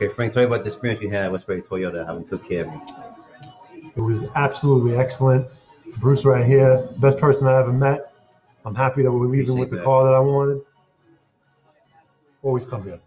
Okay, Frank, tell me about the experience you had with Westbury Toyota, Having took care of you. It was absolutely excellent. Bruce right here, best person I ever met. I'm happy that we're leaving with the that. car that I wanted. Always come here.